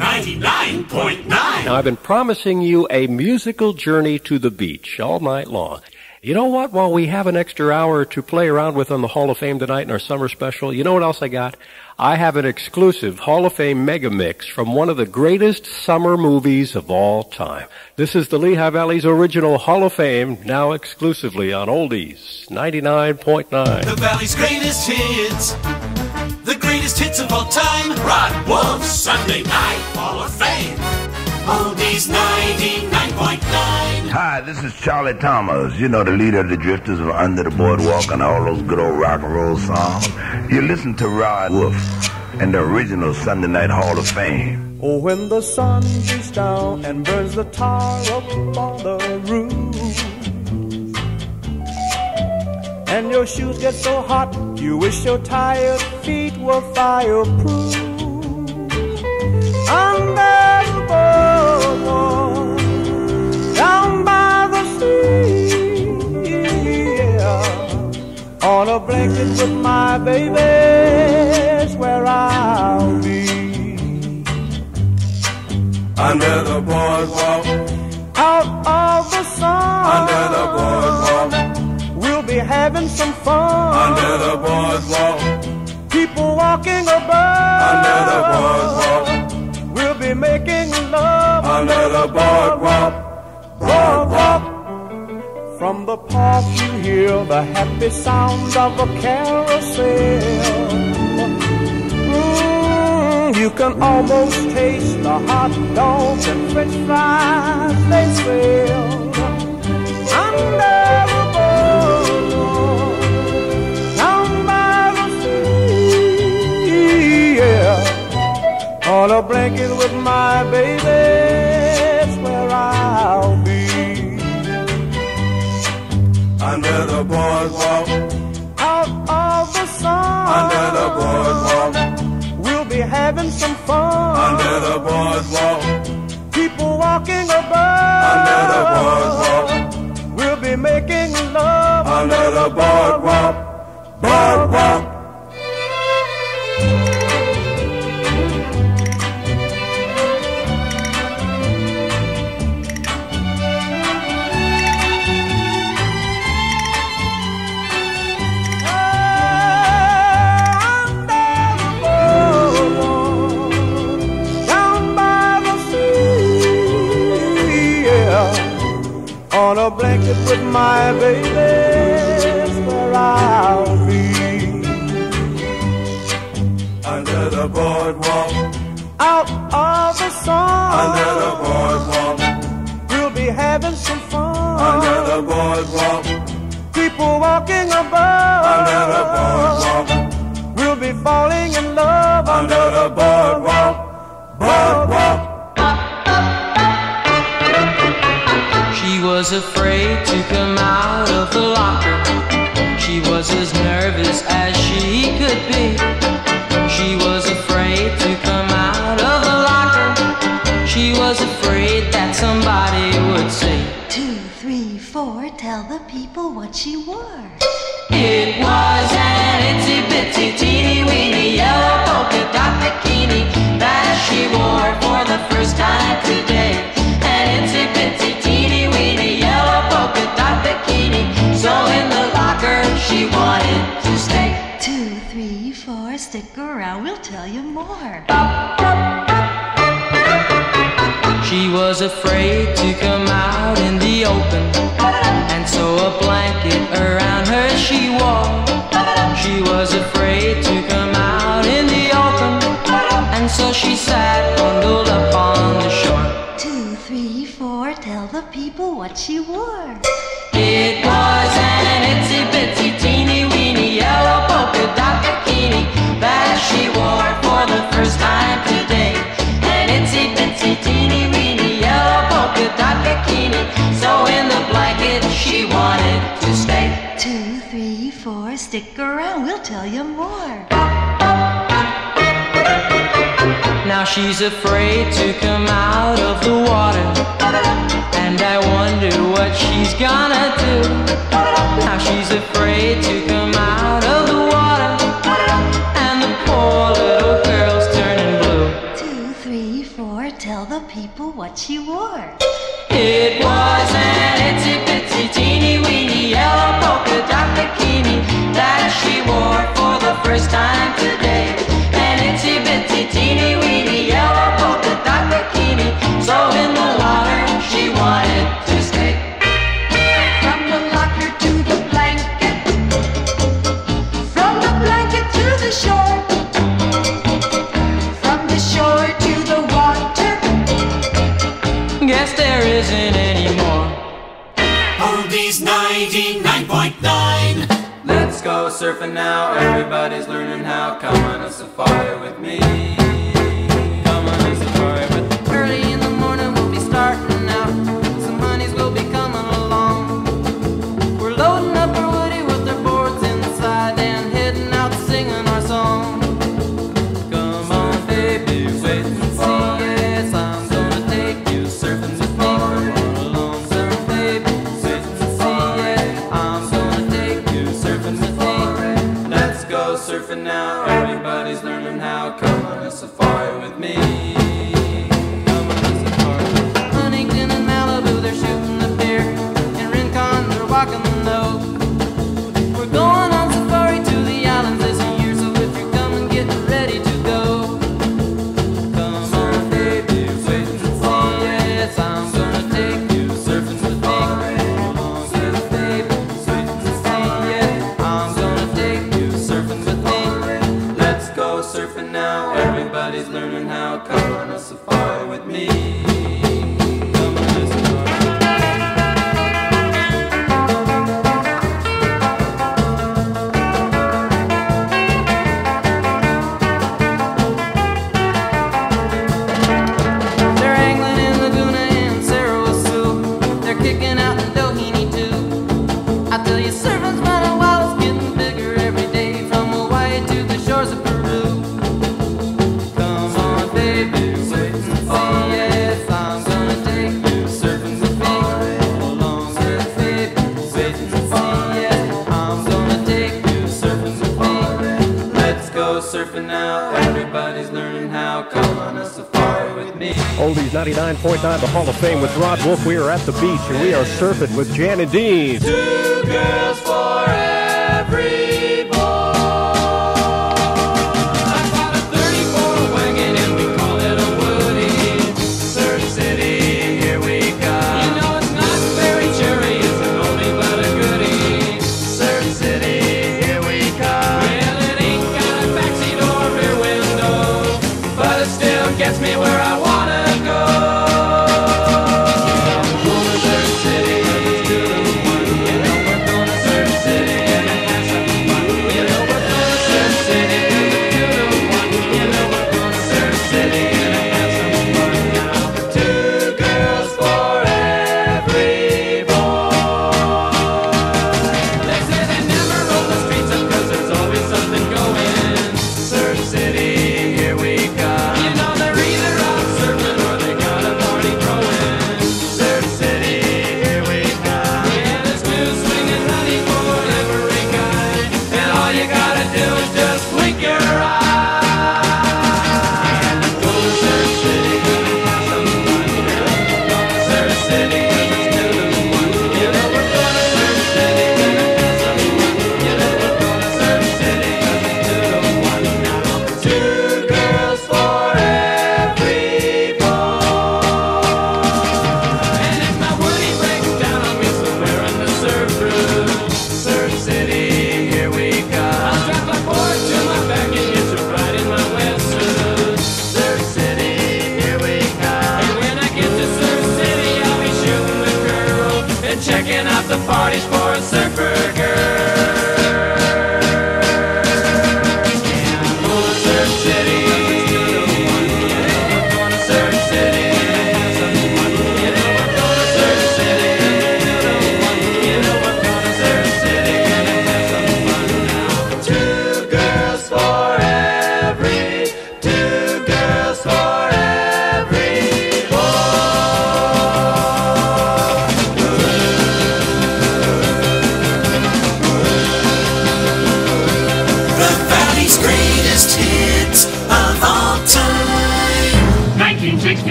99.9. Now, I've been promising you a musical journey to the beach all night long. You know what? While we have an extra hour to play around with on the Hall of Fame tonight in our summer special, you know what else I got? I have an exclusive Hall of Fame mega mix from one of the greatest summer movies of all time. This is the Lehigh Valley's original Hall of Fame, now exclusively on Oldies 99.9. The Valley's greatest hits. The greatest hits of all time. Rod Wolfe, Sunday Night Hall of Fame. Oldies 99.9. Hi, this is Charlie Thomas. You know, the leader of the Drifters of Under the Boardwalk and all those good old rock and roll songs. You listen to Rod Wolfe and the original Sunday Night Hall of Fame. Oh, when the sun beats down and burns the tar up on the roof. And your shoes get so hot, you wish your tired feet were fireproof. Under the boardwalk, down by the sea, yeah. on a blanket with my baby's where I'll be. Under the boardwalk, Out of the sun, under the boardwalk, be having some fun. under the boardwalk, People walking about. under the boardwalk, We'll be making love under the boardwalk. boardwalk. From the park you hear the happy sounds of a carousel. Mm, you can almost taste the hot dogs and french fries they sell. Under On a blanket with my baby's where I'll be. Under the boardwalk, Out of the sun, under the boardwalk, we'll be having some fun. under the boardwalk, People walking about, under the boardwalk, we'll be making love. Under the boardwalk, boardwalk. My baby, where I'll be. Under the boardwalk, Out of the sun, under the boardwalk, we'll be having some fun. under the boardwalk, People walking about, under the boardwalk, we'll be falling in love. Under the boardwalk, boardwalk. She was afraid She was as nervous as she could be. She was afraid to come out of the locker. She was afraid that somebody would say, Two, three, four, tell the people what she wore. It was tell you more. She was afraid to come out in the open, and so a blanket around her she wore. She was afraid to come out in the open, and so she sat bundled up on the shore. Two, three, four, tell the people what she wore. she's afraid to come out of the water. And I wonder what she's gonna do. Now she's afraid to come out of the water. And the poor little girl's turning blue. Two, three, four, tell the people what she wore. It was an itsy bitsy teeny weeny yellow polka dot bikini. But now. Everybody's learning how. Come on a safari with me. open now. Everybody's learning how. Come on a safari with me. Oldies 99.9, the Hall of Fame with Rod Wolfe. We are at the beach and we are surfing with Jan and Dean. Two girls.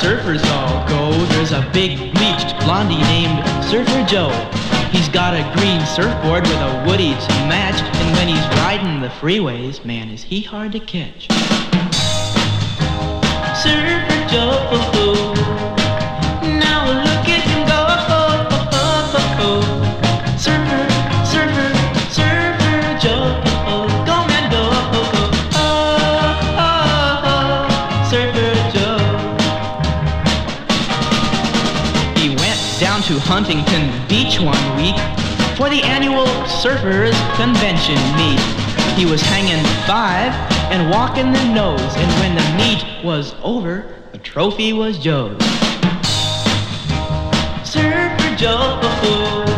Surfers all go, there's a big bleached blondie named Surfer Joe. He's got a green surfboard with a woody to match, and when he's riding the freeways, man, is he hard to catch. Surfer Joe, down to Huntington Beach one week for the annual Surfers Convention meet. He was hanging five and walking the nose, and when the meet was over, the trophy was Joe's. Surfer Joe,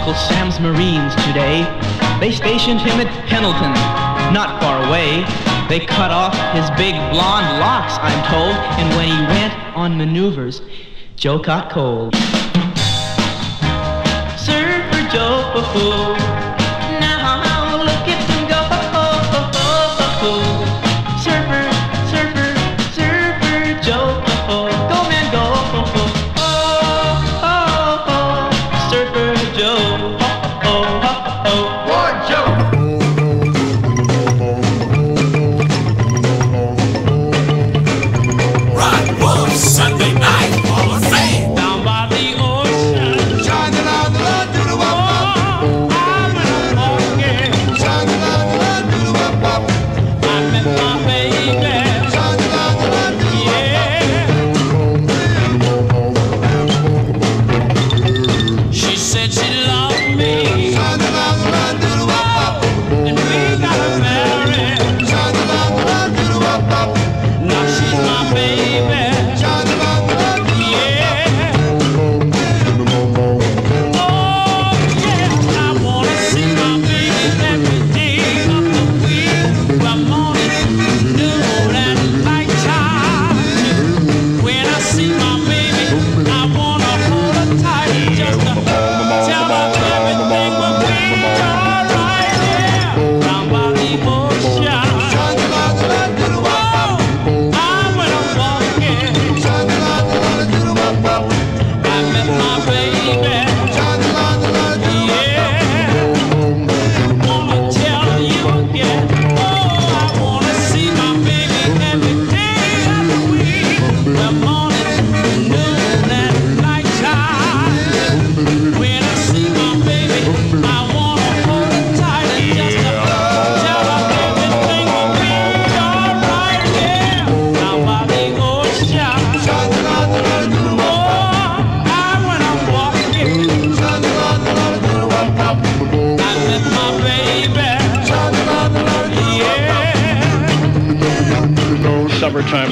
Uncle Sam's Marines today. They stationed him at Pendleton, not far away. They cut off his big blonde locks, I'm told, and when he went on maneuvers, Joe caught cold. Surfer Joe,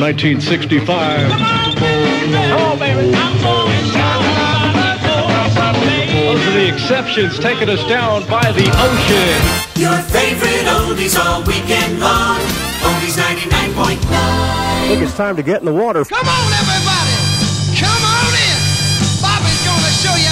1965. Oh, baby, I'm going Those are the exceptions taking us down by the ocean. Your favorite oldies all weekend long. Oldies 99.9. I think it's time to get in the water. Come on, everybody. Come on in. Bobby's gonna show you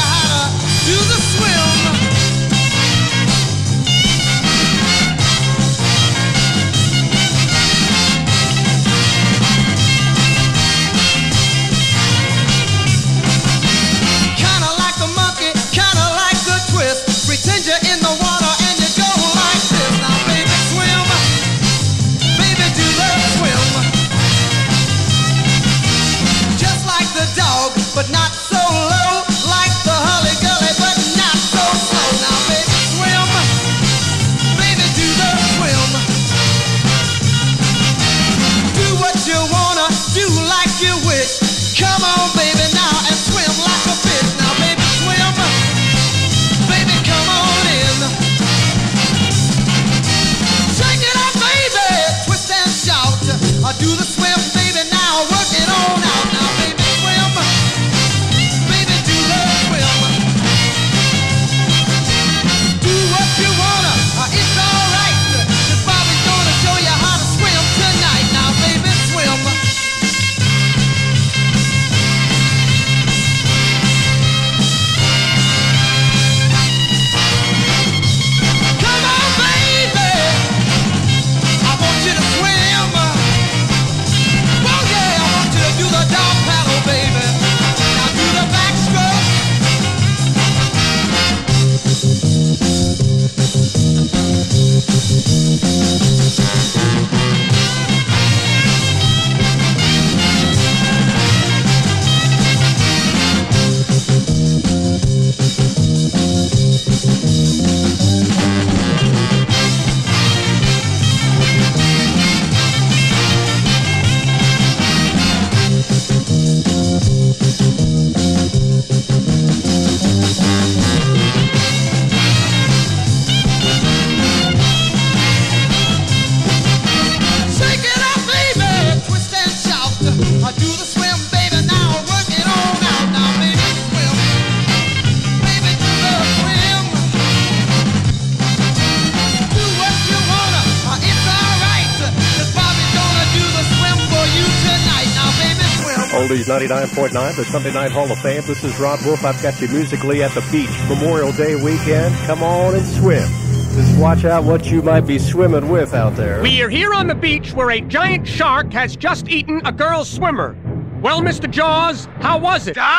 Oldies 99.9, the Sunday Night Hall of Fame. This is Rod Wolfe. I've got you musically at the beach. Memorial Day weekend. Come on and swim. Just watch out what you might be swimming with out there. We are here on the beach where a giant shark has just eaten a girl swimmer. Well, Mr. Jaws, how was it? Dynamite!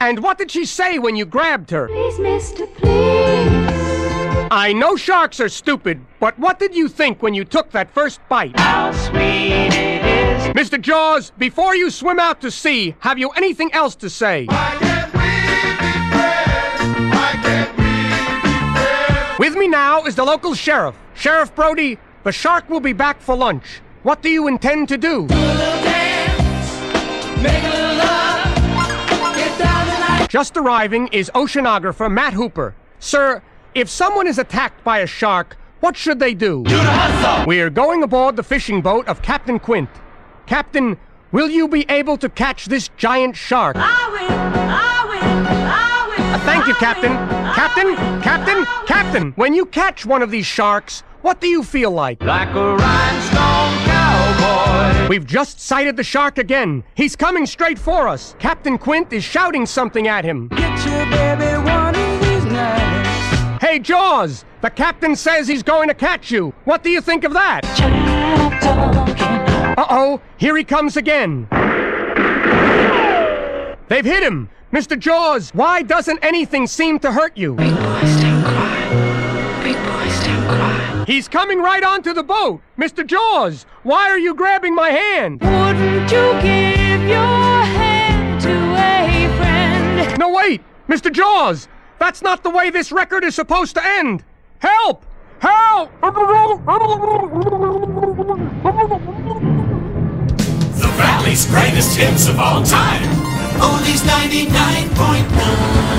And what did she say when you grabbed her? Please, mister, please. I know sharks are stupid, but what did you think when you took that first bite? How sweet it is. Mr. Jaws, before you swim out to sea, have you anything else to say? With me now is the local sheriff. Sheriff Brody, the shark will be back for lunch. What do you intend to do? Just arriving is oceanographer Matt Hooper. Sir, if someone is attacked by a shark, what should they do? We are going aboard the fishing boat of Captain Quint. Captain, will you be able to catch this giant shark? Uh, thank you, Captain. Captain, Captain, Captain. When you catch one of these sharks, what do you feel like? Like a rhinestone cowboy. We've just sighted the shark again. He's coming straight for us. Captain Quint is shouting something at him. Get your baby one of these nights. Hey, Jaws! The captain says he's going to catch you. What do you think of that? Oh, here he comes again. They've hit him! Mr. Jaws, why doesn't anything seem to hurt you? Big boys don't cry. Big boys don't cry. He's coming right onto the boat! Mr. Jaws, why are you grabbing my hand? Wouldn't you give your hand to a friend? No, wait! Mr. Jaws! That's not the way this record is supposed to end! Help! Help! Greatest hits of all time. Oldies 99.9.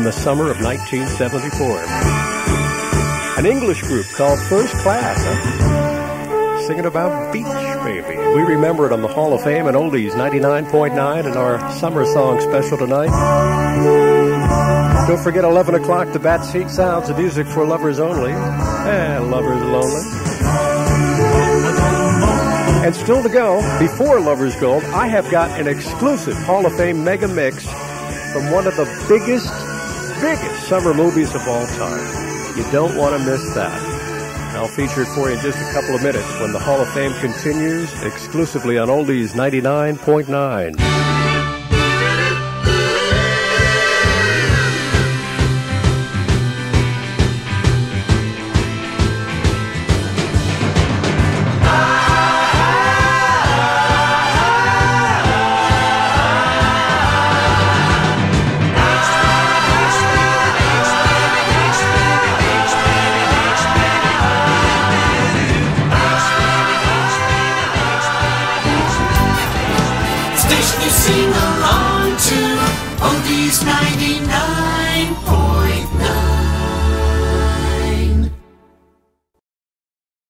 from the summer of 1974. An English group called First Class, huh? singing about beach, baby. We remember it on the Hall of Fame and Oldies 99.9 in our summer song special tonight. Don't forget 11 o'clock, the Bat Seat Sounds of music for lovers only. And lovers lonely. And still to go, before Lover's Gold, I have got an exclusive Hall of Fame mega mix from one of the biggest, biggest summer movies of all time. You don't want to miss that. I'll feature it for you in just a couple of minutes when the Hall of Fame continues exclusively on Oldies 99.9.